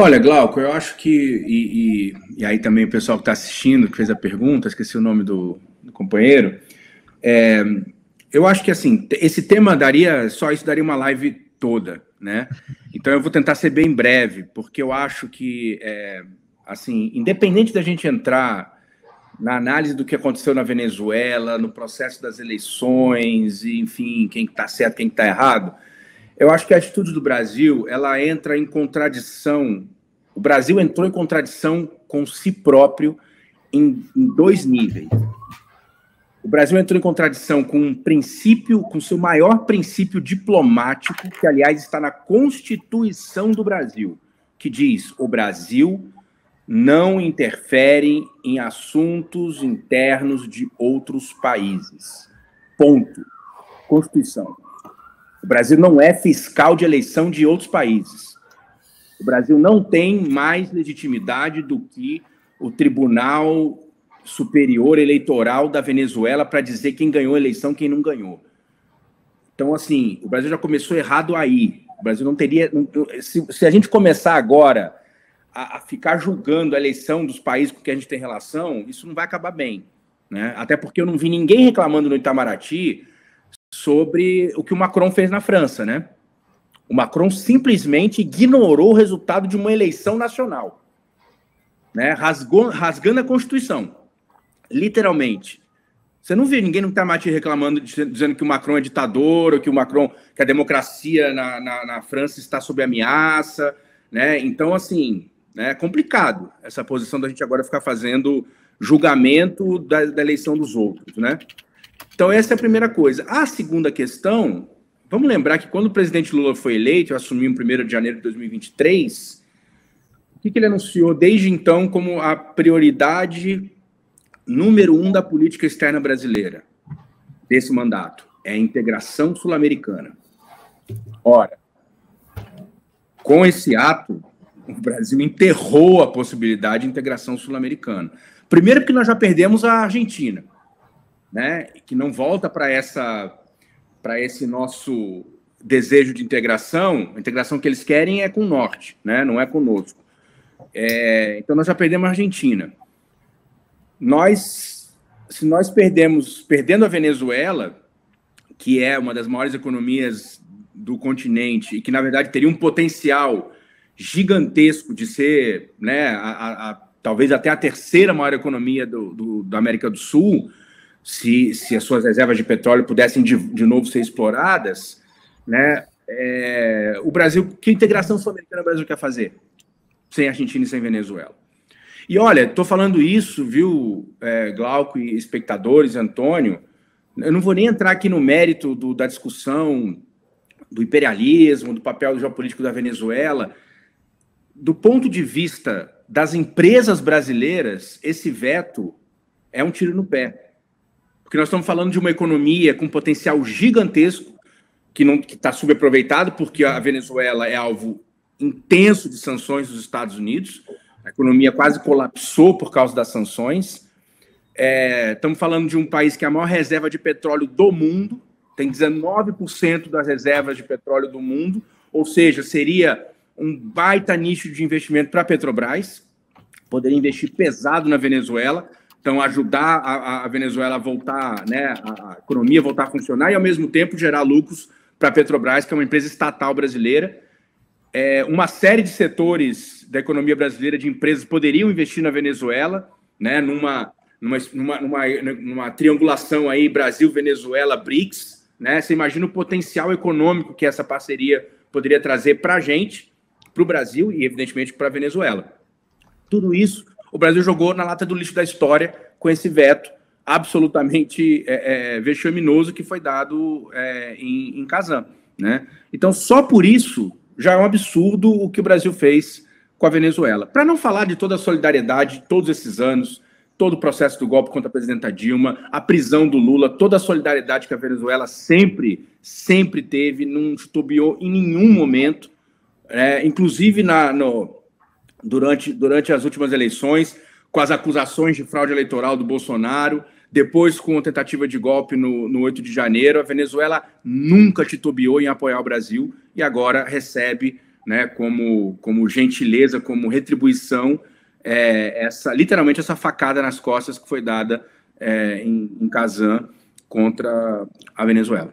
Olha, Glauco, eu acho que, e, e, e aí também o pessoal que está assistindo, que fez a pergunta, esqueci o nome do, do companheiro, é, eu acho que assim, esse tema daria, só isso daria uma live toda, né? Então eu vou tentar ser bem breve, porque eu acho que, é, assim, independente da gente entrar na análise do que aconteceu na Venezuela, no processo das eleições, e, enfim, quem está certo, quem está errado, eu acho que a atitude do Brasil ela entra em contradição. O Brasil entrou em contradição com si próprio em, em dois níveis. O Brasil entrou em contradição com um princípio, com seu maior princípio diplomático, que, aliás, está na Constituição do Brasil, que diz: o Brasil não interfere em assuntos internos de outros países. Ponto. Constituição. O Brasil não é fiscal de eleição de outros países. O Brasil não tem mais legitimidade do que o Tribunal Superior Eleitoral da Venezuela para dizer quem ganhou a eleição, quem não ganhou. Então, assim, o Brasil já começou errado aí. O Brasil não teria. Se, a gente começar agora a, a, ficar julgando a eleição dos países com que a gente tem relação, isso não vai acabar bem. Né? Até porque eu não vi ninguém reclamando no Itamaraty sobre o que o Macron fez na França, né? O Macron simplesmente ignorou o resultado de uma eleição nacional, né? Rasgou, rasgando a Constituição literalmente. Você não vê ninguém no Itamaraty reclamando, dizendo que o Macron é ditador, ou que o Macron, que a democracia na, na, na França está sob ameaça, né? Então, assim, né, é complicado essa posição da gente agora ficar fazendo julgamento da, da eleição dos outros, né? Então, essa é a primeira coisa. A segunda questão, vamos lembrar que quando o presidente Lula foi eleito, assumiu em 1 de janeiro de 2023, o que, que ele anunciou desde então como a prioridade número um da política externa brasileira, desse mandato, é a integração sul-americana. Ora, com esse ato, o Brasil enterrou a possibilidade de integração sul-americana. Primeiro, porque nós já perdemos a Argentina, né? Que não volta para essa para esse nosso desejo de integração. A integração que eles querem é com o norte, né? Não é conosco. É, então nós já perdemos a Argentina nós, se nós perdemos, perdendo a Venezuela, que é uma das maiores economias do continente e que na verdade teria um potencial gigantesco de ser, né, a, a, a, talvez até a terceira maior economia do, do, da América do Sul, se, se as suas reservas de petróleo pudessem de, de novo ser exploradas, né, é, o Brasil, que integração sul-americana o Brasil quer fazer? Sem Argentina e sem Venezuela. E olha, estou falando isso, viu, é, Glauco e espectadores, Antônio, eu não vou nem entrar aqui no mérito do, da discussão do imperialismo, do papel geopolítico da Venezuela. Do ponto de vista das empresas brasileiras, esse veto é um tiro no pé. Porque nós estamos falando de uma economia com potencial gigantesco, que não está subaproveitado, porque a Venezuela é alvo intenso de sanções dos Estados Unidos. A economia quase colapsou por causa das sanções. É, estamos falando de um país que é a maior reserva de petróleo do mundo, tem 19% das reservas de petróleo do mundo, ou seja, seria um baita nicho de investimento para a Petrobras, poderia investir pesado na Venezuela, então ajudar a, a Venezuela a voltar, né, a, economia voltar a funcionar e ao mesmo tempo gerar lucros para a Petrobras, que é uma empresa estatal brasileira. É, uma série de setores da economia brasileira de empresas poderiam investir na Venezuela, né, numa, numa, numa, numa triangulação aí Brasil, Venezuela, BRICS, né? Você imagina o potencial econômico que essa parceria poderia trazer para a gente, para o Brasil e, evidentemente, para a Venezuela. Tudo isso o Brasil jogou na lata do lixo da história com esse veto absolutamente é, é, vexaminoso que foi dado é, em, em Kazan. Né? Então, só por isso já é um absurdo o que o Brasil fez com a Venezuela. Para não falar de toda a solidariedade de todos esses anos, todo o processo do golpe contra a presidenta Dilma, a prisão do Lula, toda a solidariedade que a Venezuela sempre, sempre teve, não titubeou em nenhum momento, é, inclusive na, no, durante, durante as últimas eleições, com as acusações de fraude eleitoral do Bolsonaro, depois com a tentativa de golpe no, no 8 de janeiro, a Venezuela nunca titubeou em apoiar o Brasil e agora recebe né, como, como gentileza, como retribuição, é, essa literalmente essa facada nas costas que foi dada é, em, em Kazan contra a Venezuela.